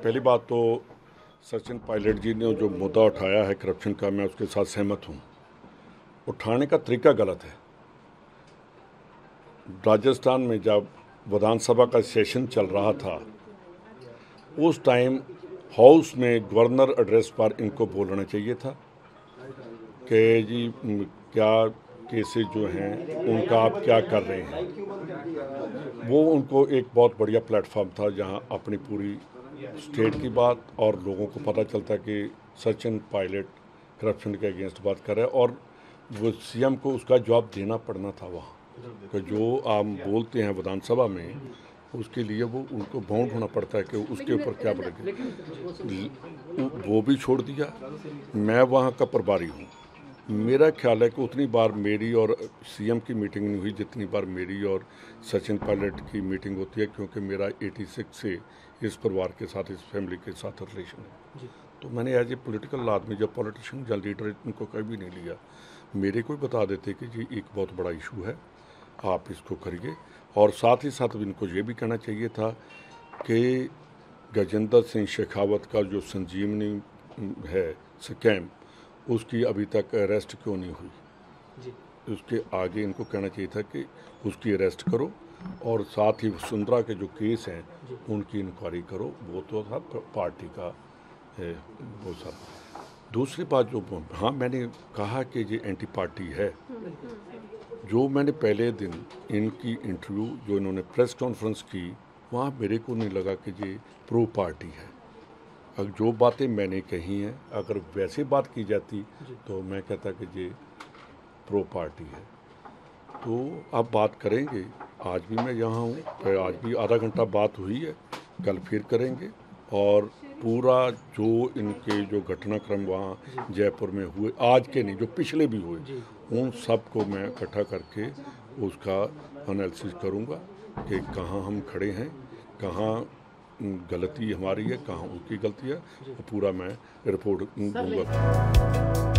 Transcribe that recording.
पहली बात तो सचिन पायलट जी ने जो मुद्दा उठाया है करप्शन का, मैं उसके साथ सहमत हूँ। उठाने का तरीका गलत है। राजस्थान में जब विधानसभा का सेशन चल रहा था, उस टाइम हाउस में गवर्नर एड्रेस पर इनको बोलना चाहिए था कि जी क्या केसेस जो हैं, उनका आप क्या कर रहे हैं? वो उनको एक बहुत बढ़िया प्लेटफॉर्म था जहाँ अपनी पूरी स्टेट की बात और लोगों को पता चलता है कि सचिन पायलट करप्शन के अगेंस्ट बात कर रहे हैं और वो सीएम को उसका जवाब देना पड़ना था वहाँ। कि जो आप बोलते हैं विधानसभा में, उसके लिए वो उनको बाउंड होना पड़ता है कि उसके ऊपर क्या बोलेंगे वो भी छोड़ दिया। मैं वहाँ का प्रभारी हूँ। मेरा ख्याल है कि उतनी बार मेरी और सीएम की मीटिंग नहीं हुई जितनी बार मेरी और सचिन पायलट की मीटिंग होती है क्योंकि मेरा 86 से इस परिवार के साथ इस फैमिली के साथ रिलेशन है। तो मैंने एज ए पोलिटिकल आदमी जब पॉलिटिशियन या लीडर इनको कभी नहीं लिया। मेरे को बता देते कि जी एक बहुत बड़ा इशू है आप इसको करिए। और साथ ही साथ इनको ये भी कहना चाहिए था कि गजेंद्र सिंह शेखावत का जो संजीवनी है स्कैम उसकी अभी तक अरेस्ट क्यों नहीं हुई? जी। उसके आगे इनको कहना चाहिए था कि उसकी अरेस्ट करो और साथ ही सुंदरा के जो केस हैं उनकी इंक्वायरी करो। वो तो था पार्टी का है वो सब। दूसरी बात जो हाँ मैंने कहा कि ये एंटी पार्टी है। जो मैंने पहले दिन इनकी इंटरव्यू जो इन्होंने प्रेस कॉन्फ्रेंस की वहाँ मेरे को नहीं लगा कि ये प्रो पार्टी है। अब जो बातें मैंने कही हैं अगर वैसे बात की जाती तो मैं कहता कि ये प्रो पार्टी है। तो अब बात करेंगे आज भी मैं यहाँ हूँ आज भी आधा घंटा बात हुई है कल फिर करेंगे। और पूरा जो इनके जो घटनाक्रम वहाँ जयपुर में हुए आज के नहीं जो पिछले भी हुए उन सबको मैं इकट्ठा करके उसका एनालिसिस करूँगा कि कहाँ हम खड़े हैं कहाँ गलती हमारी है कहाँ उसकी गलती है वो पूरा मैं रिपोर्ट दूँगा।